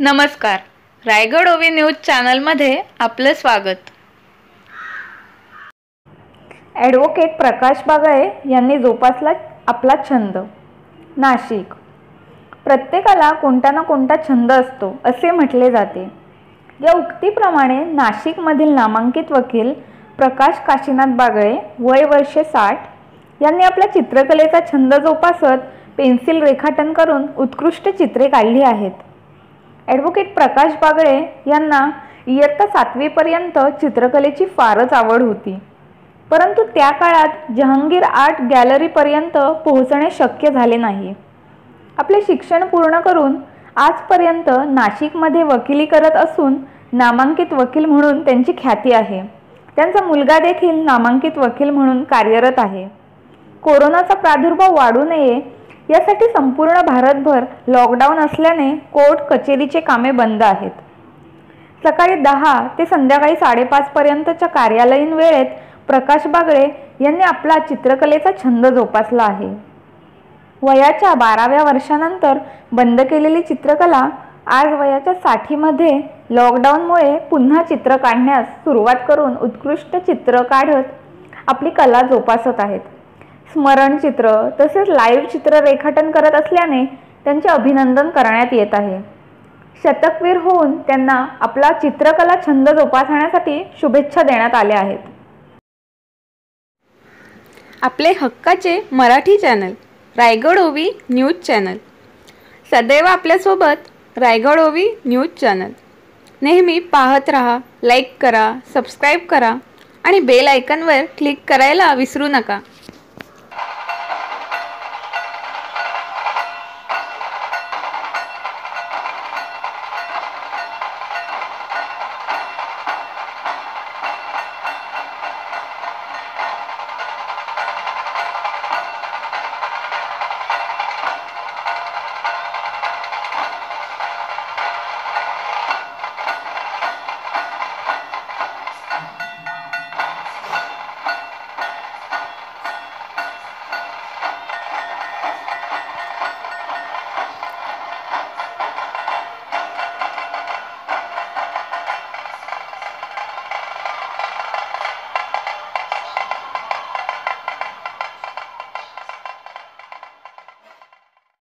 नमस्कार. रायगड ओवी न्यूज चॅनलमध्ये आपलं स्वागत. ॲडव्होकेट प्रकाश बागळे यांनी जोपासला आपला छंद नाशिक. प्रत्येकाला कोणता ना कोणता छंद असतो असे म्हटले जाते. या उक्तीप्रमाणे नाशिकमधील नामांकित वकील प्रकाश काशीनाथ बागळे वय वर्षे साठ यांनी आपल्या चित्रकलेचा छंद जोपासत पेन्सिल रेखाटन करून उत्कृष्ट चित्रे काढली आहेत. ॲडव्होकेट प्रकाश बागळे यांना इयत्ता सातवीपर्यंत चित्रकलेची फारच आवड होती. परंतु त्या काळात जहांगीर आर्ट गॅलरीपर्यंत पोहोचणे शक्य झाले नाही. आपले शिक्षण पूर्ण करून आजपर्यंत नाशिकमध्ये वकिली करत असून नामांकित वकील म्हणून त्यांची ख्याती आहे. त्यांचा मुलगा देखील नामांकित वकील म्हणून कार्यरत आहे. कोरोनाचा प्रादुर्भाव वाढू नये यासाठी संपूर्ण भारतभर लॉकडाऊन असल्याने कोर्ट कचेरीचे कामे बंद आहेत. सकाळी दहा ते संध्याकाळी साडेपाचपर्यंतच्या कार्यालयीन वेळेत प्रकाश बागळे यांनी आपला चित्रकलेचा छंद जोपासला आहे. वयाच्या बाराव्या वर्षानंतर बंद केलेली चित्रकला आज वयाच्या साठीमध्ये लॉकडाऊनमुळे पुन्हा चित्र काढण्यास सुरुवात करून उत्कृष्ट चित्र काढत आपली कला जोपासत आहेत. स्मरणचित्र तसेच लाईव्ह चित्र रेखाटन करत असल्याने त्यांचे अभिनंदन करण्यात येत आहे. शतकवीर होऊन त्यांना आपला चित्रकला छंद जोपासण्यासाठी शुभेच्छा देण्यात आल्या आहेत. आपले हक्काचे मराठी चॅनल रायगड ओवी न्यूज चॅनल सदैव आपल्यासोबत रायगड ओवी न्यूज चॅनल नेहमी पाहत रहा लाईक करा सबस्क्राईब करा आणि बेल आयकनवर क्लिक करायला विसरू नका.